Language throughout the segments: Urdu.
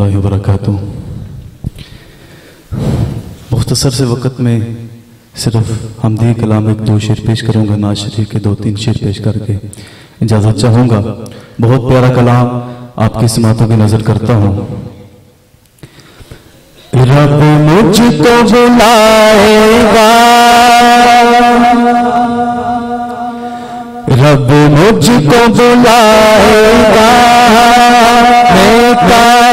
اللہ وبرکاتہ۔ مختصر سے وقت میں صرف حمدی کلام ایک دو شعر پیش کروں گا، ناز شریف کے دو تین شعر پیش کر کے اجازت چاہوں گا۔ بہت پیارا کلام آپ کی سماعتوں کی نظر کرتا ہوں۔ رب مجھ کو بلائے گا۔ رب مجھ کو بلائے گا۔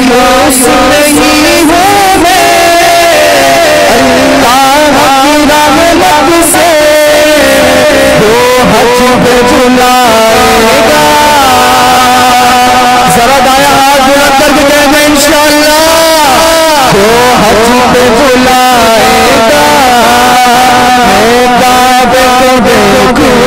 مایوس نہیں ہوں میں۔ اللہ رحمت سے وہ حج پہ گا ذرا دایا ہاتھ بلند کر کے کہنا انشاءاللہ۔ حج گا میں کو دیکھوں۔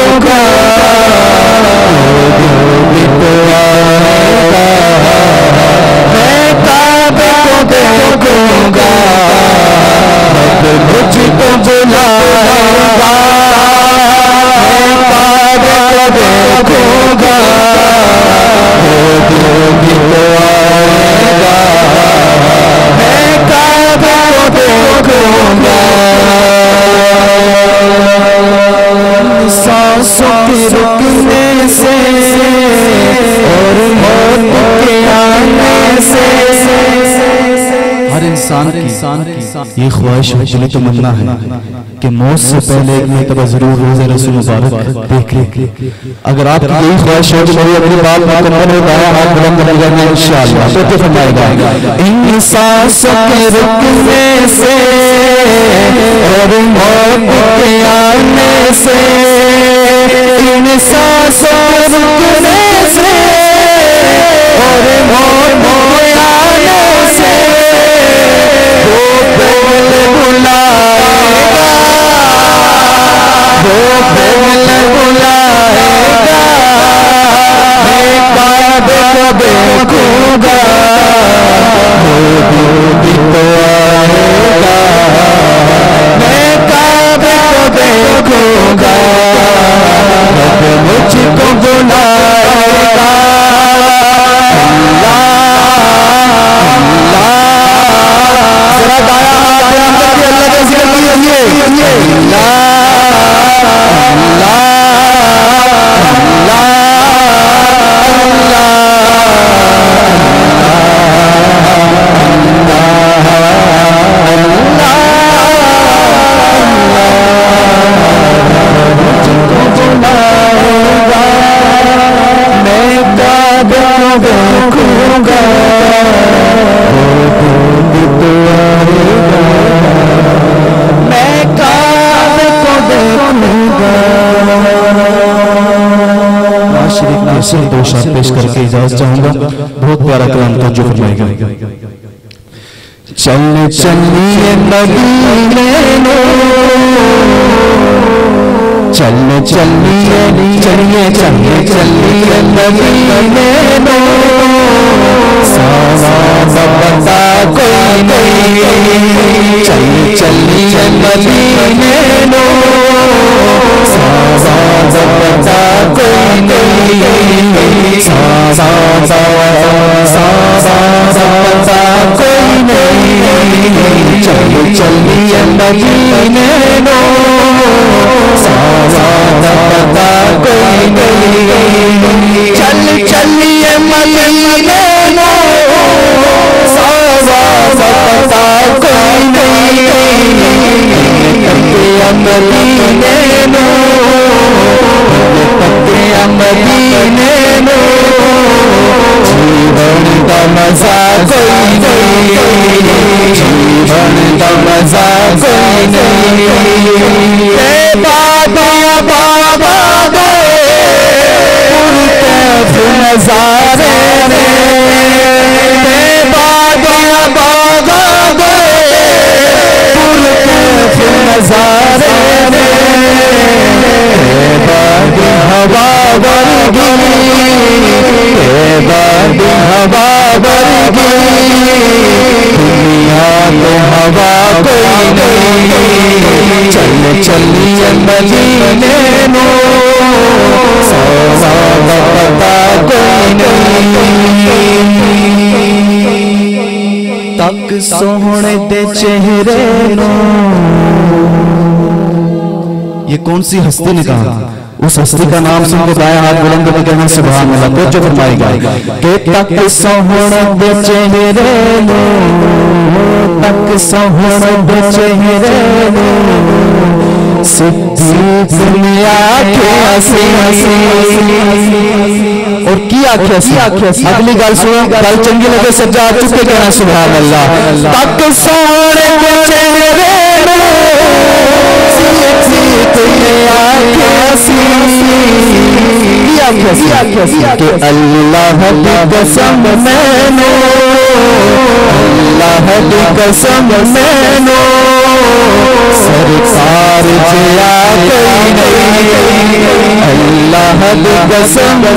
ہر انسان کی یہ خواہش ہے دلی تمنا ہے کہ موت سے پہلے ایک مرتبہ ضرور روزہ رسول مبارک دیکھ لے۔ اگر آپ کی یہی خواہش ہے کہ میری اپنی بات مکمل ہو گیا ہاتھ بلند کر لگا انشاءاللہ تو تو فرمائے گا ان سانسوں کے رکنے سے، اور موت کے آنے سے ان سانسوں میں صرف دو شاہ پیش کر کے اجازت چاہوں گا۔ بہت پیارا کلام توجہ فرمائے گا۔ چل چلیے مدینے نو چل چلیے چلیے چلیے چلیے مدینے نو سارا بتا کوئی نہیں۔ چل چلیے مدینے کوئی نہیں سارا سارا بتا کوئی نہیں چل چلیے مدینے نو سواد پتا کوئی نہیں چل چلیے مدینے نو سواد پتا کوئی جیون کا مزہ کوئی نہیں اے بابا بابا نہیں تک دے چہرے نو یہ کون سی ہستی نے کہا اس ہستی کا نام سن کے دائیں ہاتھ بلند میں کہنا سبحان اللہ تو جو فرمائے گا کہ تک سہن دے چہرے نو تک سہن دے چہرے نو صدیق نے آکھے ہسی اور کی آکھے ہسی اگلی گل سنو گل چنگی لگے سجا چکے کہنا سبحان اللہ۔ تک سہن دے چہرے کہ اللہ کی قسم میں نو اللہ کی قسم میں نو سرکار جیا کوئی نہیں۔ اللہ کی قسم میں